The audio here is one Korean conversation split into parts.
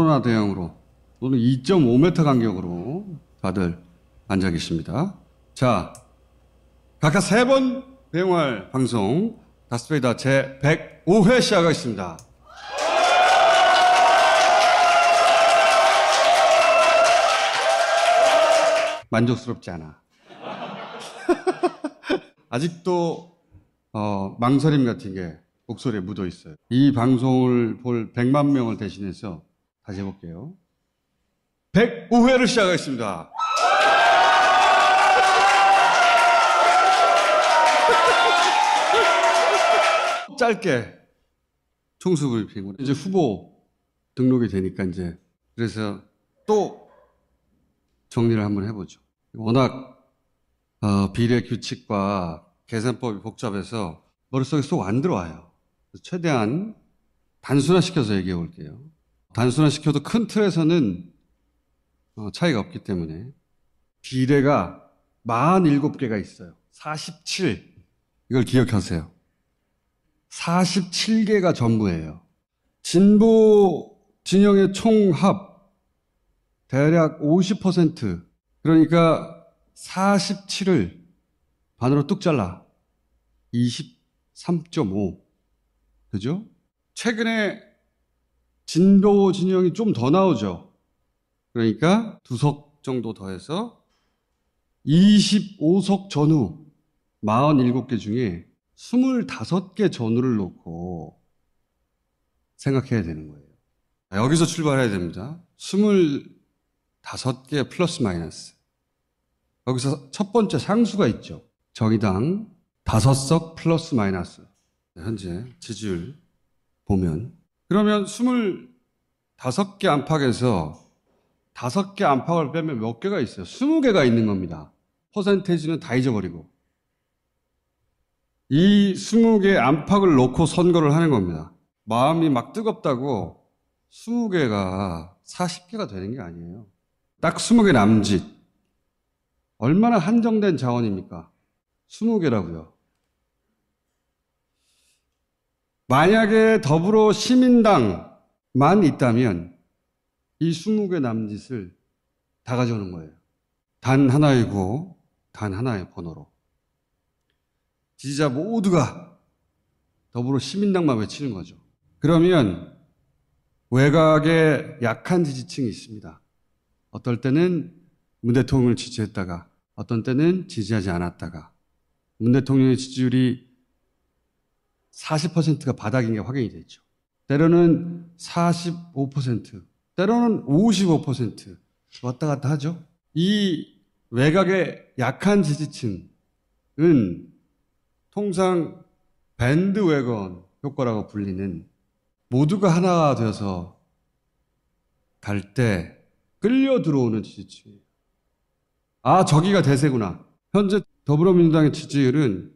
코로나 대응으로 오늘 2.5m 간격으로 다들 앉아 계십니다. 자, 각각 세 번 배웅할 방송 다스베이다 제 105회 시작하겠습니다. 만족스럽지 않아. 아직도 어, 망설임 같은 게 목소리에 묻어 있어요. 이 방송을 볼 100만 명을 대신해서 다시 해볼게요. 105회를 시작하겠습니다. 짧게 총수 브리핑으로 이제 후보 등록이 되니까 이제 그래서 또 정리를 한번 해보죠. 워낙 어, 비례 규칙과 계산법이 복잡해서 머릿속에 쏙 안 들어와요. 최대한 단순화시켜서 얘기해 볼게요. 단순화시켜도 큰 틀에서는 어, 차이가 없기 때문에 비례가 47개가 있어요. 47. 이걸 기억하세요. 47개가 전부예요. 진보 진영의 총합 대략 50% 그러니까 47을 반으로 뚝 잘라 23.5 그죠? 최근에 진보 진영이 좀 더 나오죠. 그러니까 두 석 정도 더해서 25석 전후 47개 중에 25개 전후를 놓고 생각해야 되는 거예요. 여기서 출발해야 됩니다. 25개 플러스 마이너스. 여기서 첫 번째 상수가 있죠. 정의당 5석 플러스 마이너스. 현재 지지율 보면. 그러면 25개 안팎에서 5개 안팎을 빼면 몇 개가 있어요? 20개가 있는 겁니다. 퍼센테이지는 다 잊어버리고. 이 20개 안팎을 놓고 선거를 하는 겁니다. 마음이 막 뜨겁다고 20개가 40개가 되는 게 아니에요. 딱 20개 남짓. 얼마나 한정된 자원입니까? 20개라고요. 만약에 더불어 시민당만 있다면 이 20개 남짓을 다 가져오는 거예요. 단 하나이고 단 하나의 번호로. 지지자 모두가 더불어 시민당만 외치는 거죠. 그러면 외곽에 약한 지지층이 있습니다. 어떨 때는 문 대통령을 지지했다가 어떤 때는 지지하지 않았다가 문 대통령의 지지율이 40%가 바닥인 게 확인이 됐죠. 때로는 45%, 때로는 55% 왔다 갔다 하죠. 이 외곽의 약한 지지층은 통상 밴드웨건 효과라고 불리는 모두가 하나가 되어서 갈 때 끌려 들어오는 지지층이에요. 아, 저기가 대세구나. 현재 더불어민주당의 지지율은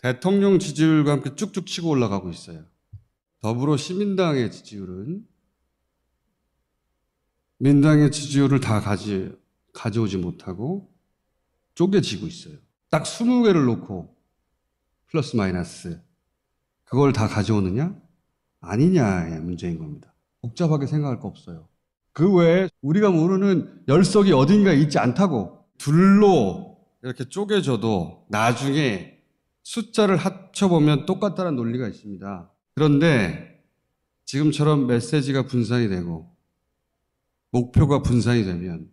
대통령 지지율과 함께 쭉쭉 치고 올라가고 있어요. 더불어 시민당의 지지율은 민당의 지지율을 다 가지, 가져오지 못하고 쪼개지고 있어요. 딱 20개를 놓고 플러스 마이너스 그걸 다 가져오느냐? 아니냐의 문제인 겁니다. 복잡하게 생각할 거 없어요. 그 외에 우리가 모르는 열석이 어딘가에 있지 않다고 둘로 이렇게 쪼개져도 나중에 숫자를 합쳐보면 똑같다는 논리가 있습니다. 그런데 지금처럼 메시지가 분산이 되고 목표가 분산이 되면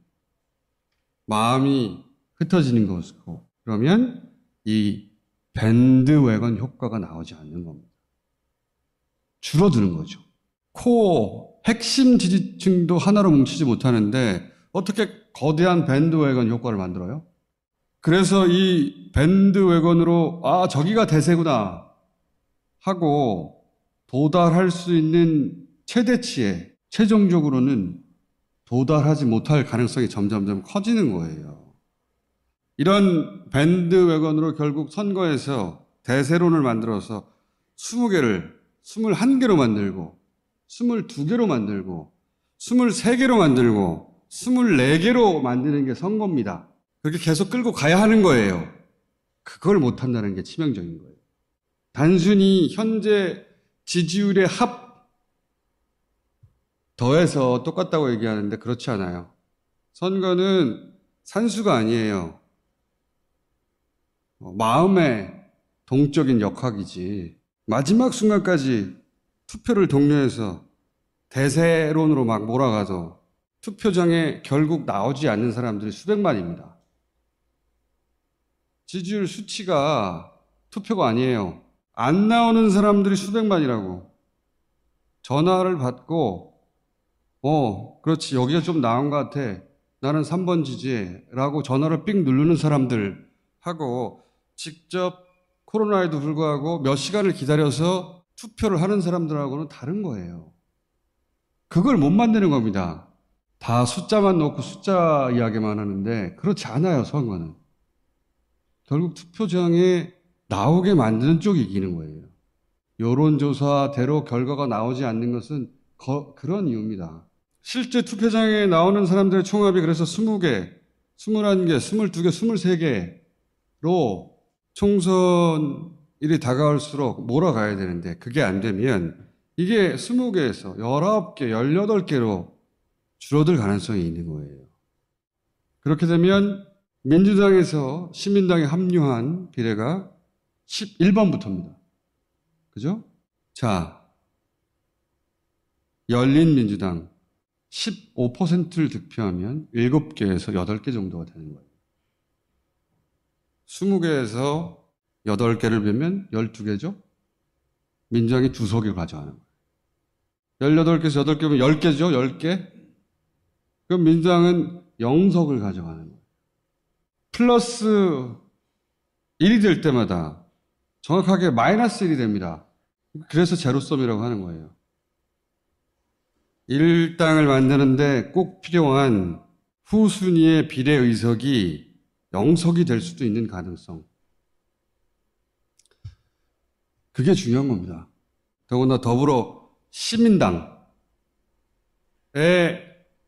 마음이 흩어지는 것이고 그러면 이 밴드웨건 효과가 나오지 않는 겁니다. 줄어드는 거죠. 코어 핵심 지지층도 하나로 뭉치지 못하는데 어떻게 거대한 밴드웨건 효과를 만들어요? 그래서 이 밴드 웨건으로 아 저기가 대세구나 하고 도달할 수 있는 최대치에 최종적으로는 도달하지 못할 가능성이 점점점 커지는 거예요. 이런 밴드 웨건으로 결국 선거에서 대세론을 만들어서 20개를 21개로 만들고 22개로 만들고 23개로 만들고 24개로 만드는 게 선거입니다. 그렇게 계속 끌고 가야 하는 거예요. 그걸 못한다는 게 치명적인 거예요. 단순히 현재 지지율의 합 더해서 똑같다고 얘기하는데 그렇지 않아요. 선거는 산수가 아니에요. 어, 마음의 동적인 역학이지. 마지막 순간까지 투표를 독려해서 대세론으로 막 몰아가도 투표장에 결국 나오지 않는 사람들이 수백만입니다. 지지율 수치가 투표가 아니에요. 안 나오는 사람들이 수백만이라고. 전화를 받고, 어, 그렇지. 여기가 좀 나은 것 같아. 나는 3번 지지해. 라고 전화를 삑 누르는 사람들 하고, 직접 코로나에도 불구하고 몇 시간을 기다려서 투표를 하는 사람들하고는 다른 거예요. 그걸 못 만드는 겁니다. 다 숫자만 놓고 숫자 이야기만 하는데, 그렇지 않아요, 선거는. 결국 투표장에 나오게 만드는 쪽이 이기는 거예요. 여론조사대로 결과가 나오지 않는 것은 거- 그런 이유입니다. 실제 투표장에 나오는 사람들의 총합이 그래서 20개, 21개, 22개, 23개로 총선일이 다가올수록 몰아가야 되는데 그게 안 되면 이게 20개에서 19개, 18개로 줄어들 가능성이 있는 거예요. 그렇게 되면 민주당에서 시민당에 합류한 비례가 11번부터입니다. 그죠? 자, 열린 민주당 15%를 득표하면 7개에서 8개 정도가 되는 거예요. 20개에서 8개를 빼면 12개죠? 민주당이 두 석을 가져가는 거예요. 18개에서 8개면 10개죠? 10개? 그럼 민주당은 0석을 가져가는 거예요. 플러스 1이 될 때마다 정확하게 마이너스 1이 됩니다. 그래서 제로섬이라고 하는 거예요. 1당을 만드는데 꼭 필요한 후순위의 비례 의석이 0석이 될 수도 있는 가능성. 그게 중요한 겁니다. 더구나 더불어 시민당의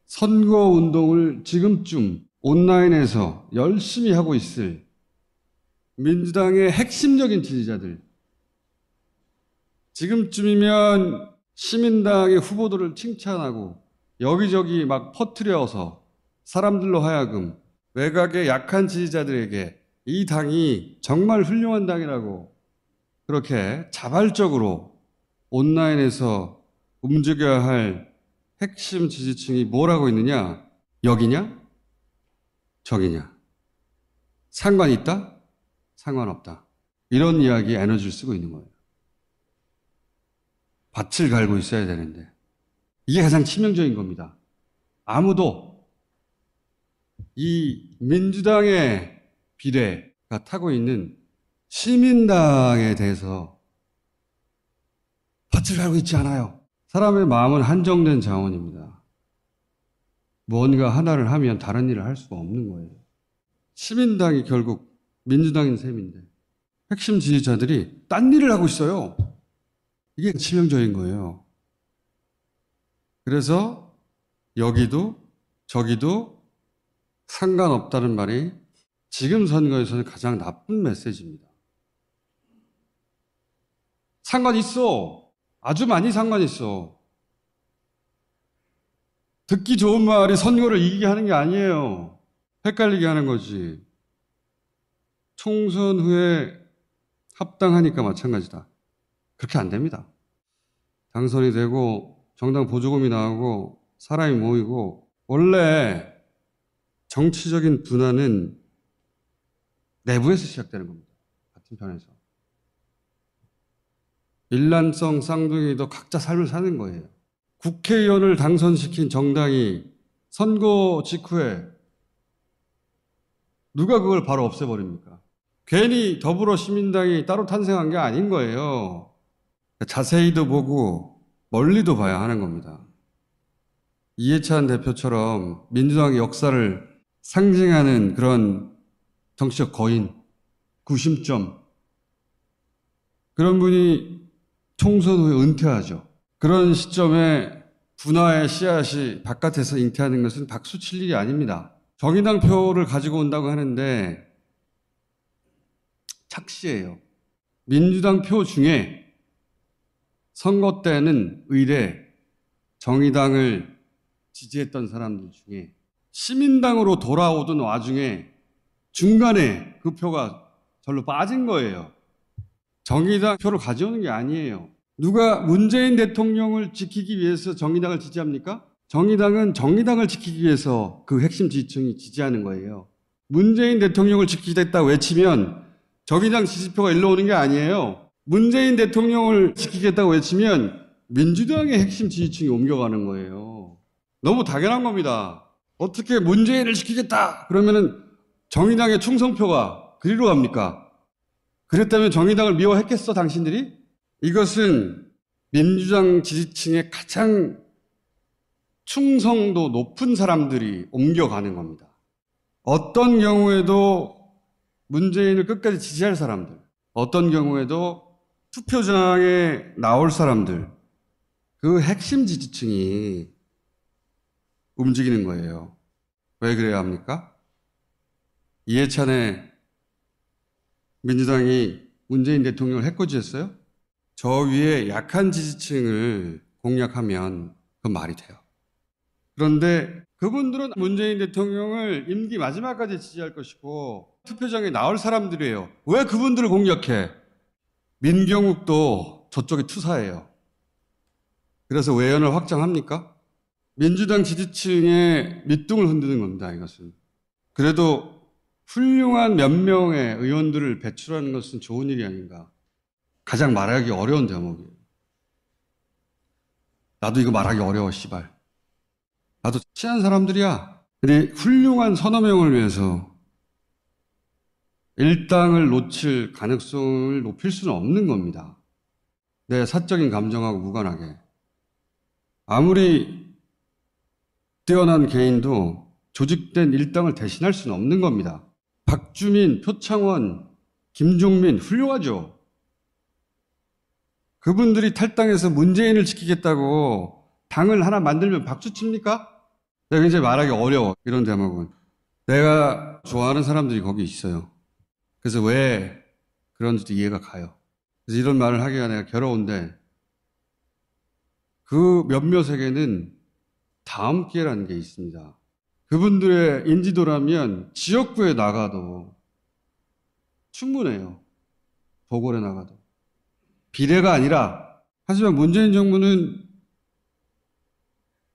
선거 운동을 지금쯤 온라인에서 열심히 하고 있을 민주당의 핵심적인 지지자들. 지금쯤이면 시민당의 후보들을 칭찬하고 여기저기 막 퍼뜨려서 사람들로 하여금 외곽의 약한 지지자들에게 이 당이 정말 훌륭한 당이라고 그렇게 자발적으로 온라인에서 움직여야 할 핵심 지지층이 뭘 하고 있느냐? 여기냐? 저기냐? 상관 있다? 상관없다. 이런 이야기에 에너지를 쓰고 있는 거예요. 밭을 갈고 있어야 되는데. 이게 가장 치명적인 겁니다. 아무도 이 민주당의 비례가 타고 있는 시민당에 대해서 밭을 갈고 있지 않아요. 사람의 마음은 한정된 자원입니다. 뭔가 하나를 하면 다른 일을 할 수가 없는 거예요. 시민당이 결국 민주당인 셈인데 핵심 지지자들이 딴 일을 하고 있어요. 이게 치명적인 거예요. 그래서 여기도 저기도 상관없다는 말이 지금 선거에서는 가장 나쁜 메시지입니다. 상관 있어. 아주 많이 상관 있어. 듣기 좋은 말이 선거를 이기게 하는 게 아니에요. 헷갈리게 하는 거지. 총선 후에 합당하니까 마찬가지다. 그렇게 안 됩니다. 당선이 되고 정당 보조금이 나오고 사람이 모이고 원래 정치적인 분화는 내부에서 시작되는 겁니다. 같은 편에서. 일란성 쌍둥이도 각자 삶을 사는 거예요. 국회의원을 당선시킨 정당이 선거 직후에 누가 그걸 바로 없애버립니까? 괜히 더불어 시민당이 따로 탄생한 게 아닌 거예요. 자세히도 보고 멀리도 봐야 하는 겁니다. 이해찬 대표처럼 민주당의 역사를 상징하는 그런 정치적 거인, 구심점, 그런 분이 총선 후에 은퇴하죠. 그런 시점에 분화의 씨앗이 바깥에서 잉태하는 것은 박수 칠 일이 아닙니다. 정의당 표를 가지고 온다고 하는데 착시예요. 민주당 표 중에 선거 때는 의례 정의당을 지지했던 사람들 중에 시민당으로 돌아오던 와중에 중간에 그 표가 절로 빠진 거예요. 정의당 표를 가져오는 게 아니에요. 누가 문재인 대통령을 지키기 위해서 정의당을 지지합니까? 정의당은 정의당을 지키기 위해서 그 핵심 지지층이 지지하는 거예요. 문재인 대통령을 지키겠다 외치면 정의당 지지표가 일로 오는 게 아니에요. 문재인 대통령을 지키겠다고 외치면 민주당의 핵심 지지층이 옮겨가는 거예요. 너무 당연한 겁니다. 어떻게 문재인을 지키겠다 그러면은 정의당의 충성표가 그리로 갑니까? 그랬다면 정의당을 미워했겠어 당신들이? 이것은 민주당 지지층의 가장 충성도 높은 사람들이 옮겨가는 겁니다. 어떤 경우에도 문재인을 끝까지 지지할 사람들, 어떤 경우에도 투표장에 나올 사람들, 그 핵심 지지층이 움직이는 거예요. 왜 그래야 합니까? 이해찬의 민주당이 문재인 대통령을 해코지했어요? 저 위에 약한 지지층을 공략하면 그건 말이 돼요. 그런데 그분들은 문재인 대통령을 임기 마지막까지 지지할 것이고 투표장에 나올 사람들이에요. 왜 그분들을 공략해? 민경욱도 저쪽에 투사예요. 그래서 외연을 확장합니까? 민주당 지지층의 밑둥을 흔드는 겁니다, 이것은. 그래도 훌륭한 몇 명의 의원들을 배출하는 것은 좋은 일이 아닌가. 가장 말하기 어려운 대목이에요. 나도 이거 말하기 어려워, 씨발. 나도 친한 사람들이야. 근데 훌륭한 서너 명을 위해서 일당을 놓칠 가능성을 높일 수는 없는 겁니다. 내 사적인 감정하고 무관하게. 아무리 뛰어난 개인도 조직된 일당을 대신할 수는 없는 겁니다. 박주민, 표창원, 김종민 훌륭하죠. 그분들이 탈당해서 문재인을 지키겠다고 당을 하나 만들면 박수 칩니까? 내가 이제 말하기 어려워. 이런 대목은. 내가 좋아하는 사람들이 거기 있어요. 그래서 왜 그런지도 이해가 가요. 그래서 이런 말을 하기가 내가 괴로운데 그 몇몇에게는 다음 기회라는 게 있습니다. 그분들의 인지도라면 지역구에 나가도 충분해요. 보궐에 나가도. 비례가 아니라 하지만 문재인 정부는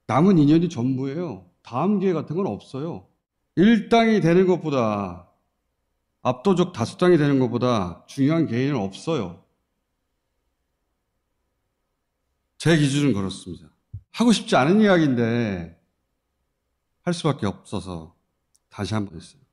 남은 인연이 전부예요. 다음 기회 같은 건 없어요. 일당이 되는 것보다 압도적 다수당이 되는 것보다 중요한 개인은 없어요. 제 기준은 그렇습니다. 하고 싶지 않은 이야기인데 할 수밖에 없어서 다시 한번 했어요.